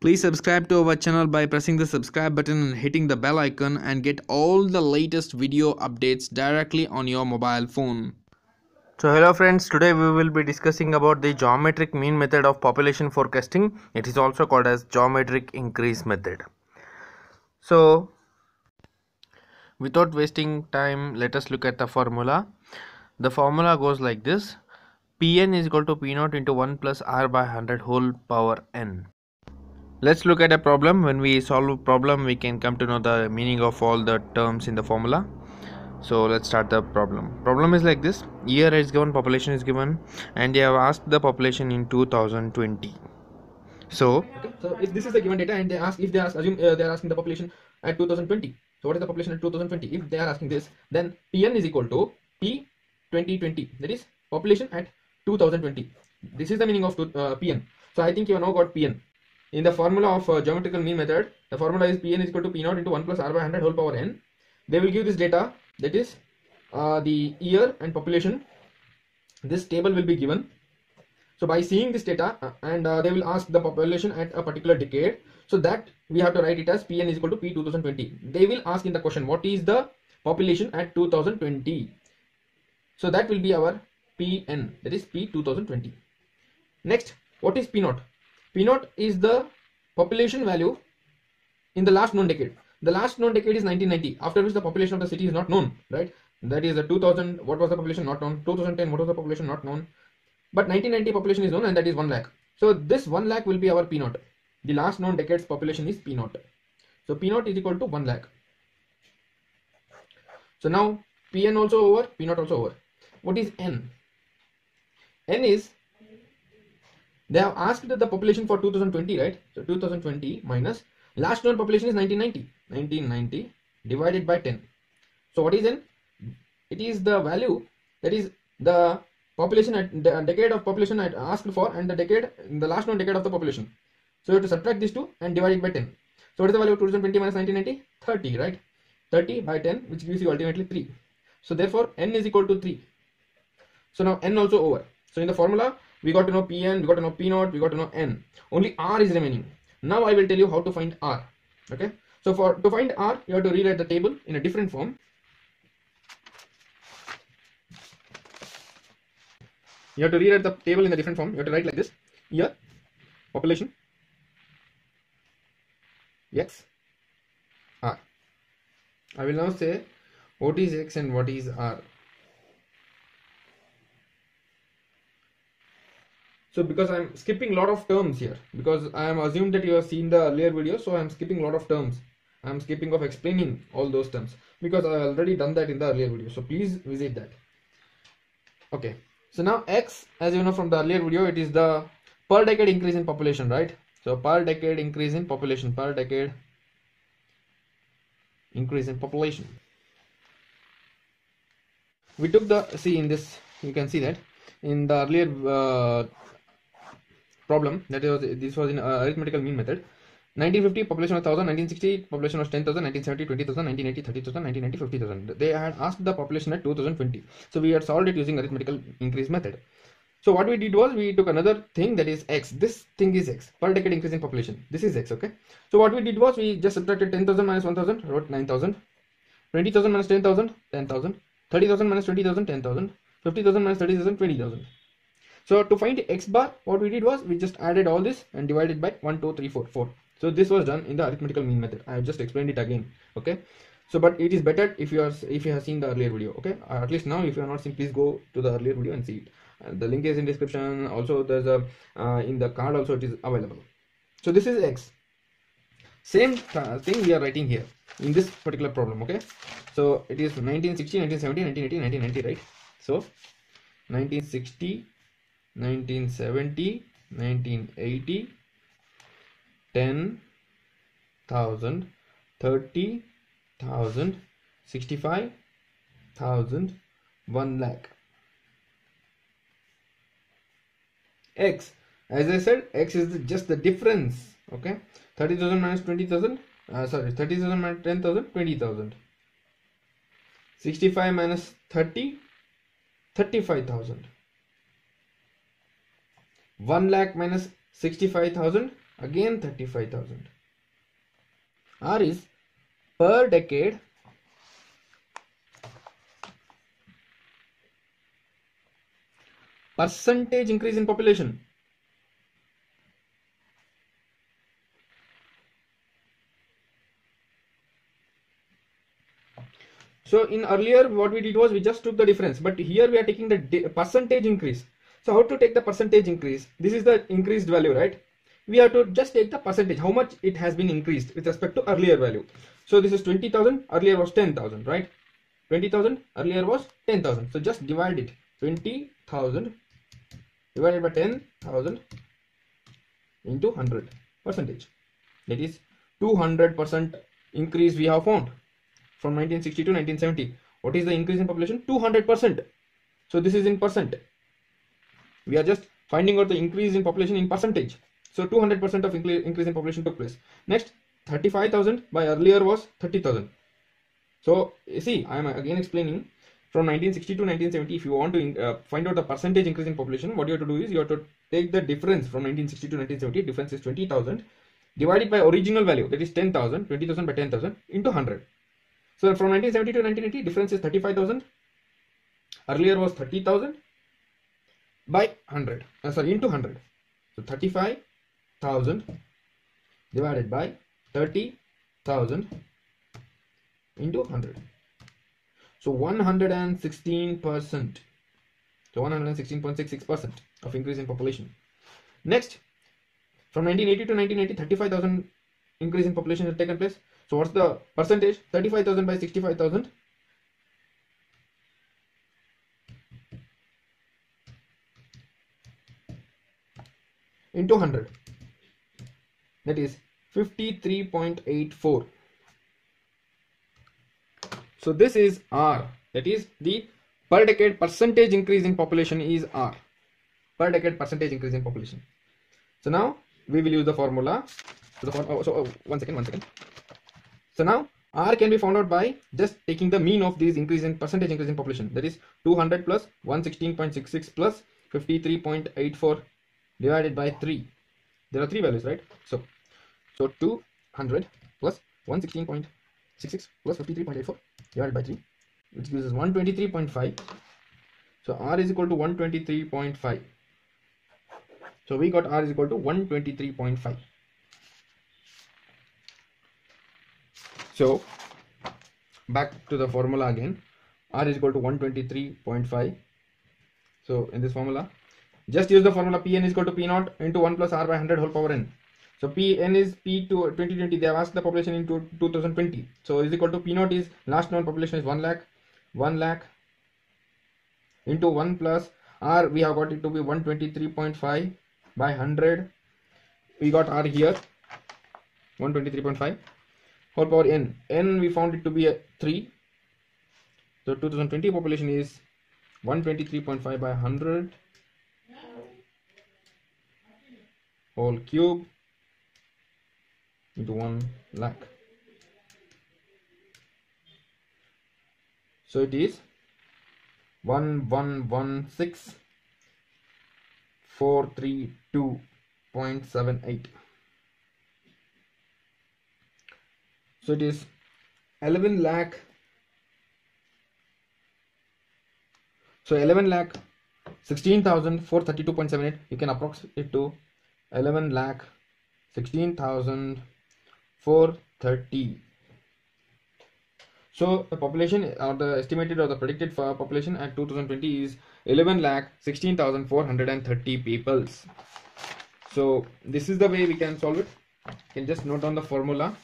Please subscribe to our channel by pressing the subscribe button and hitting the bell icon and get all the latest video updates directly on your mobile phone. So hello friends, today we will be discussing about the geometric mean method of population forecasting. It is also called as geometric increase method. So without wasting time, let us look at the formula. The formula goes like this. Pn is equal to P naught into 1 plus R by 100 whole power n let's look at a problem. When we solve a problem we can come to know the meaning of all the terms in the formula. So let's start the problem. Problem is like this. Year is given population is given and they have asked the population in 2020 so okay so if this is the given data and they ask if they ask assume uh, they are asking the population at 2020 so what is the population at 2020 if they are asking this then pn is equal to p 2020 that is population at 2020 this is the meaning of uh, pn so i think you have now got pn in the formula of uh, geometrical mean method, the formula is Pn is equal to P0 into 1 plus R by 100 whole power n. They will give this data that is uh, the year and population. This table will be given. So by seeing this data uh, and uh, they will ask the population at a particular decade. So that we have to write it as Pn is equal to P 2020. They will ask in the question what is the population at 2020. So that will be our Pn that is P 2020. Next what is P naught? P naught is the population value in the last known decade. The last known decade is 1990, after which the population of the city is not known, right? That is the 2000, what was the population not known? 2010, what was the population not known? But 1990 population is known and that is 1 lakh. So this 1 lakh will be our P naught. The last known decade's population is P naught. So P naught is equal to 1 lakh. So now Pn also over, P naught also over. What is N? N is they have asked the population for 2020 right? So 2020 minus last known population is 1990 1990 divided by 10 so what is n? It is the value that is the population at the decade of population I asked for and the decade the last known decade of the population. So you have to subtract these two and divide it by 10 so what is the value of 2020 minus 1990 30 right? 30 by 10 which gives you ultimately 3 so therefore n is equal to 3 so now n also over. So in the formula we got to know pn we got to know p naught we got to know n. Only r is remaining. Now i will tell you how to find r okay? So for to find r you have to rewrite the table in a different form. You have to rewrite the table in a different form. You have to write like this. Here population x r. I will now say what is x and what is r so because i'm skipping a lot of terms here because i am assumed that you have seen the earlier video so i'm skipping a lot of terms. I'm skipping of explaining all those terms because i already done that in the earlier video. So please visit that. Okay. So now x as you know from the earlier video it is the per decade increase in population right? So per decade increase in population per decade increase in population. We took the see in this you can see that in the earlier uh, problem. That was this was in uh, arithmetical mean method. 1950 population was 1000 1960 population was 10000 1970 20000 1980 30000 1990 50000 they had asked the population at 2020 so we had solved it using arithmetical increase method. So what we did was we took another thing that is x. This thing is x. Per decade increase in population. This is x okay? So what we did was we just subtracted 10000 minus 1000 wrote 9000 20000 minus 10000 10000 30000 minus 20000 10000 50000 minus 30000 20000 so to find x bar, what we did was we just added all this and divided by 1, 2, 3, 4, 4. So this was done in the arithmetical mean method. I have just explained it again. Okay. So but it is better if you are if you have seen the earlier video. Okay. Uh, at least now if you are not seen, please go to the earlier video and see it. Uh, the link is in description. Also there's a uh, in the card also it is available. So this is x. Same thing we are writing here in this particular problem. Okay. So it is 1960, 1970, 1980, 1990, right? So 1960 1970 1980 10,000 30,000 65,000 1 lakh. X as I said x is the, just the difference okay? 30,000 minus 20,000 uh, sorry 30,000 minus 10,000 20,000 65 minus 30 35,000 1 lakh minus 65,000 again 35000 r is per decade percentage increase in population. So in earlier what we did was we just took the difference but here we are taking the percentage increase so how to take the percentage increase? This is the increased value right? We have to just take the percentage how much it has been increased with respect to earlier value. So this is 20000 earlier was 10000 right? 20000 earlier was 10000 so just divide it. 20000 divided by 10000 into 100 percentage. That is 200 percent increase we have found from 1960 to 1970 what is the increase in population? 200 percent. So this is in percent we are just finding out the increase in population in percentage. So 200 percent of increase in population took place. Next 35000 by earlier was 30000 so you see i am again explaining from 1960 to 1970 if you want to uh, find out the percentage increase in population what you have to do is you have to take the difference from 1960 to 1970 difference is 20000 divided by original value that is 10000 20000 by 10000 into 100 so from 1970 to 1980 difference is 35000 earlier was 30000 by 100 uh, sorry into 100 so 35000 divided by 30000 into 100 so 116 percent. So 116.66 percent of increase in population. Next from 1980 to 1980 35000 increase in population has taken place. So what's the percentage? 35000 by 65000 into 100 that is 53.84 so this is r. That is the per decade percentage increase in population is r. Per decade percentage increase in population. So now we will use the formula. So, the form, oh, so oh, one second one second. So now r can be found out by just taking the mean of these increase in percentage increase in population. That is 200 plus 116.66 plus 53.84 divided by 3 there are three values right? So so 200 plus 116.66 plus 53.84 divided by 3 which gives us 123.5 so r is equal to 123.5 so we got r is equal to 123.5 so back to the formula again. R is equal to 123.5 so in this formula just use the formula pn is equal to p naught into 1 plus r by 100 whole power n. So pn is p to 2020 they have asked the population into 2020 so is equal to p naught is last known population is 1 lakh 1 lakh into 1 plus r. We have got it to be 123.5 by 100 we got r here 123.5 whole power n. N we found it to be a 3 so 2020 population is 123.5 by 100 whole cube into 1 lakh so it is 1116 432.78 so it is 11 lakh. So 11 lakh 16,432.78 you can approximate it to 11 lakh 16,430 so the population or the estimated or the predicted for population at 2020 is 11 lakh 16,430 peoples. So this is the way we can solve it. You can just note down the formula.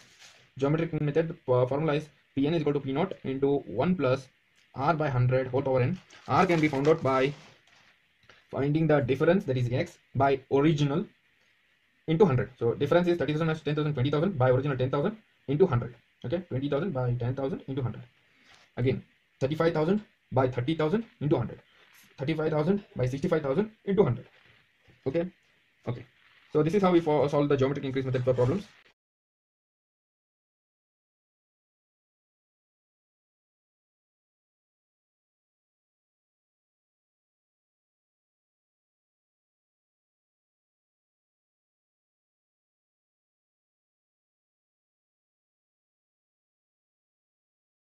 Geometric method uh, formula is pn is equal to p naught into 1 plus r by 100 whole power n. R can be found out by finding the difference that is x by original into 100 so difference is 30000 minus 10000 20000 by original 10000 into 100 okay? 20000 by 10000 into 100 again 35000 by 30000 into 100 35000 by 65000 into 100 okay? Okay. So this is how we solve the geometric increase method for problems